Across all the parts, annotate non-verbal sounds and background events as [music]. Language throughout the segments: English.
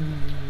Okay.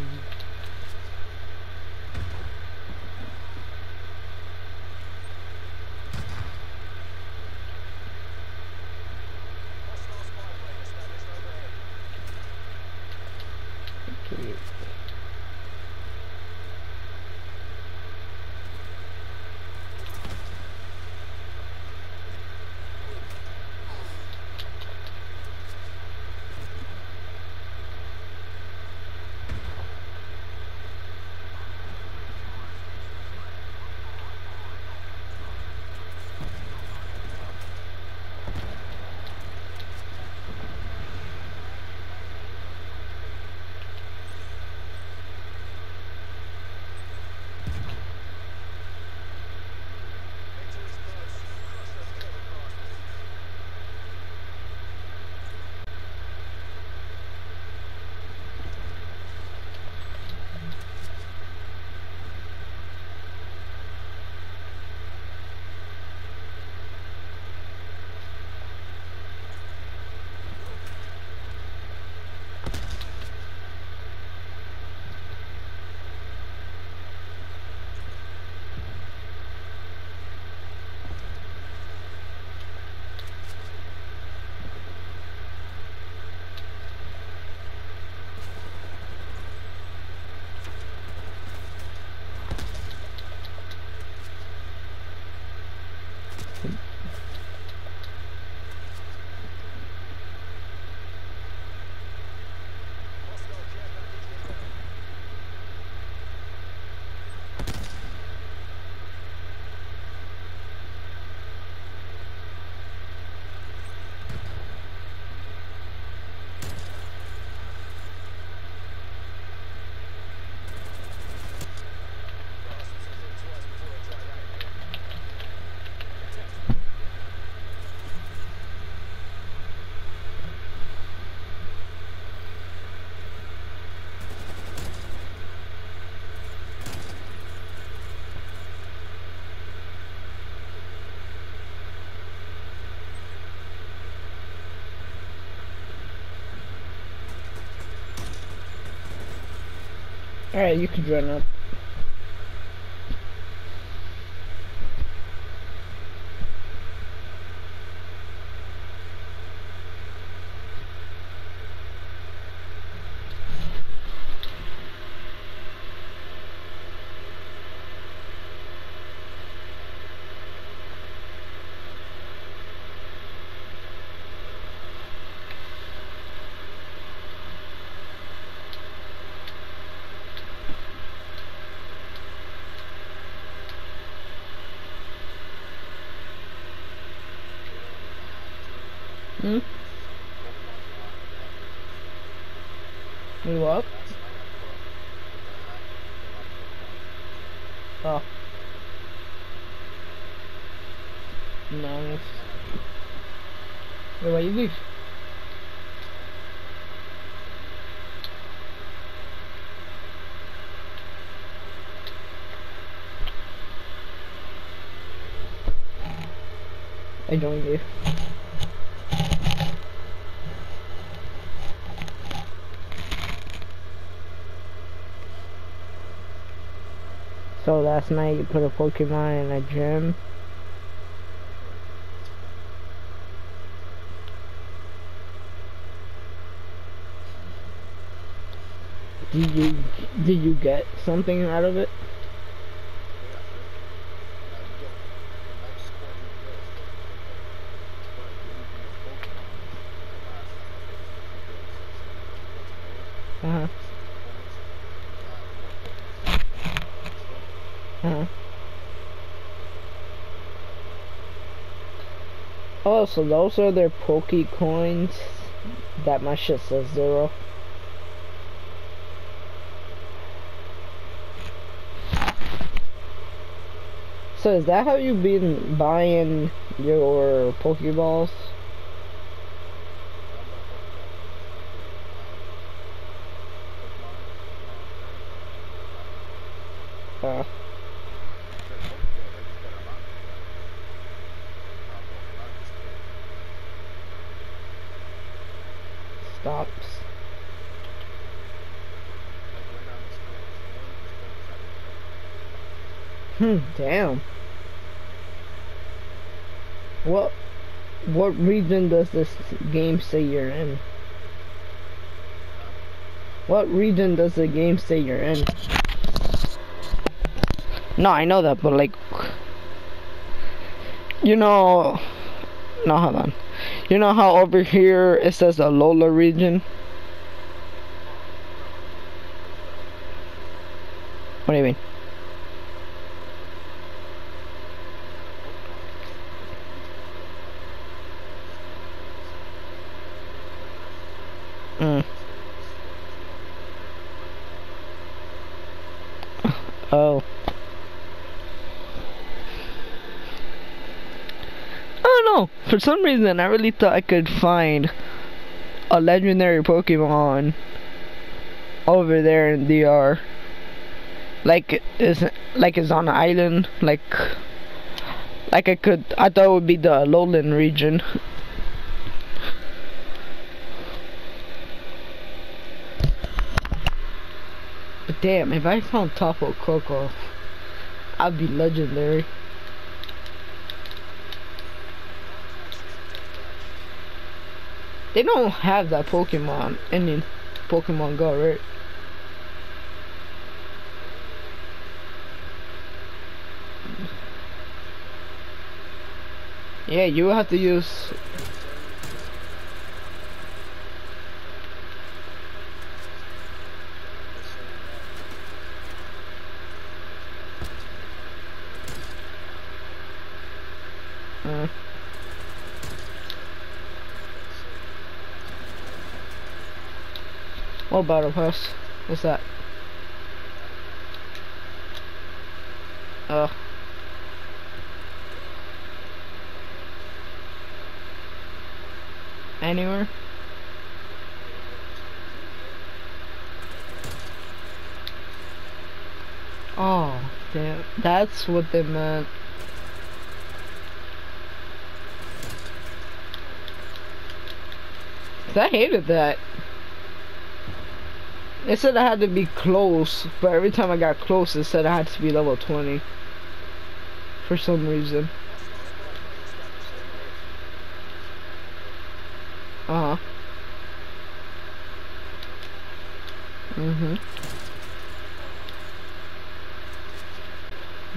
Alright, you can join up. Hmm? You what? Oh. Nice. Wait, why you leave? I joined you. Last night you put a Pokemon in a gym. Did you did you get something out of it? Uh huh. Uh huh. Oh, so those are their Poke coins. That my shit says zero. So is that how you've been buying your Pokeballs? Hmm, damn. What what region does this game say you're in? What region does the game say you're in? No, I know that, but like, you know, no, hold on. You know how over here it says the Lola region? What do you mean? Mm. Oh. I don't know. For some reason, I really thought I could find a legendary Pokemon over there in DR. Like is like it's on an island. Like like I could. I thought it would be the lowland region. But damn, if I found Tapu Koko, I'd be legendary. They don't have that Pokemon in Pokemon Go, right? Yeah, you have to use Uh. What battle pass? What's that? Oh. Anywhere? Oh, damn. That's what they meant. I hated that. It said I had to be close, but every time I got close, it said I had to be level 20. For some reason. Uh huh. Mhm.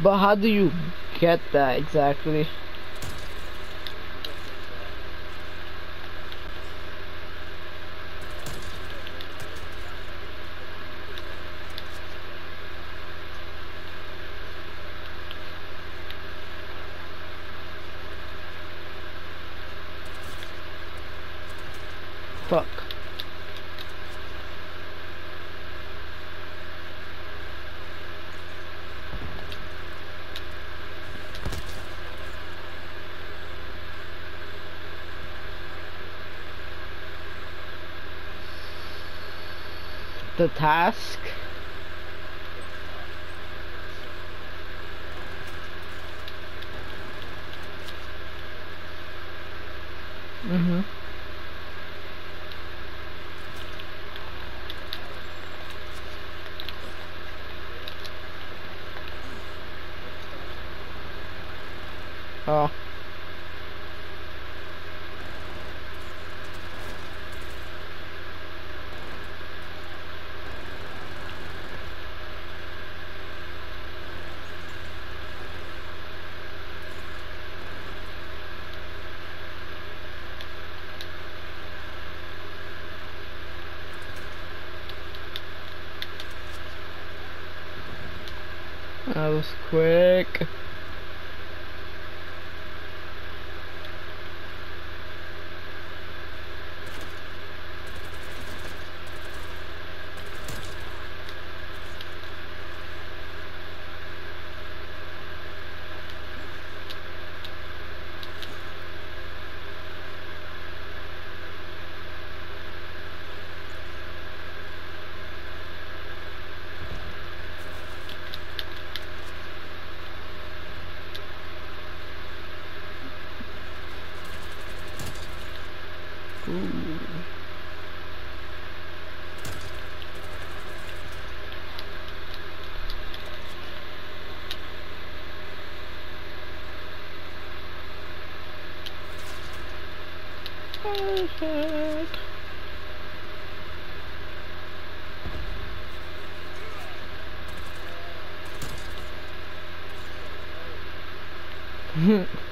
But how do you get that exactly? The task? Mm-hmm. Oh. That was quick. Ooh. Oh shit. [laughs]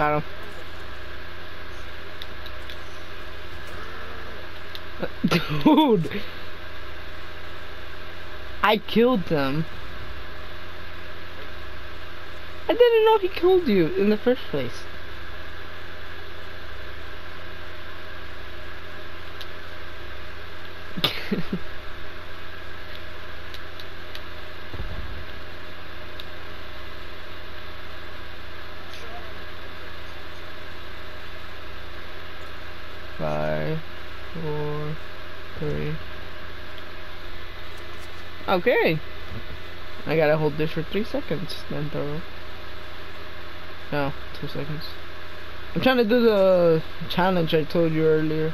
Him. [laughs] Dude! I killed them. I didn't know he killed you in the first place. [laughs] Okay. I gotta hold this for three seconds, then throw. No, two seconds. I'm trying to do the challenge I told you earlier.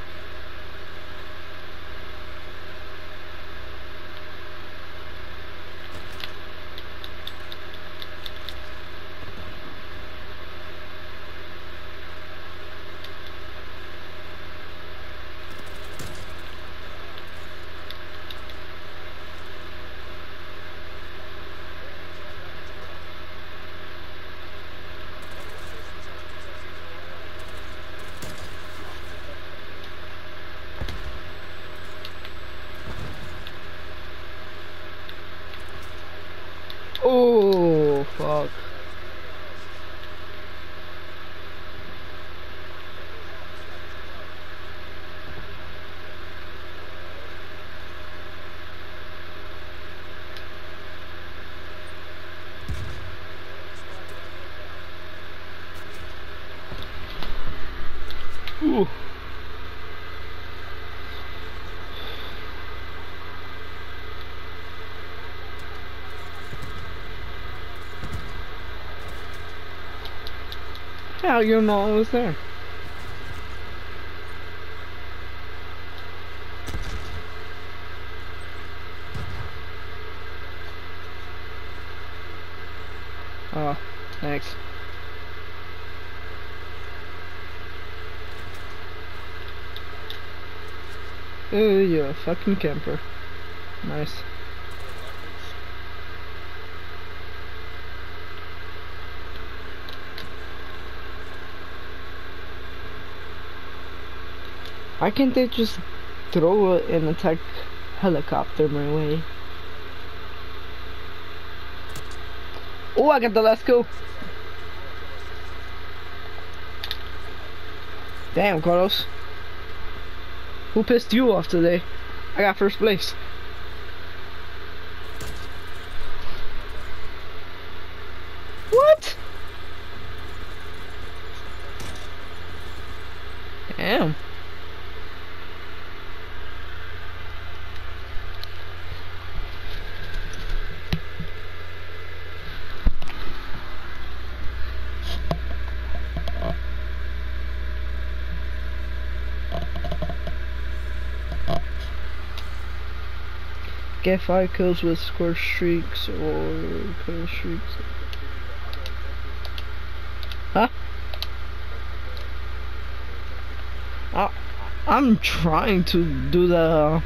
Oh, fuck. Ooh. How you know I was there? Oh, thanks. Uh, oh, a fucking camper. Nice. Why can't they just throw an attack helicopter my way? Oh, I got the last kill. Damn, Carlos. Who pissed you off today? I got first place. What? Damn. Get 5 kills with score streaks or kill streaks. Huh? I, I'm trying to do the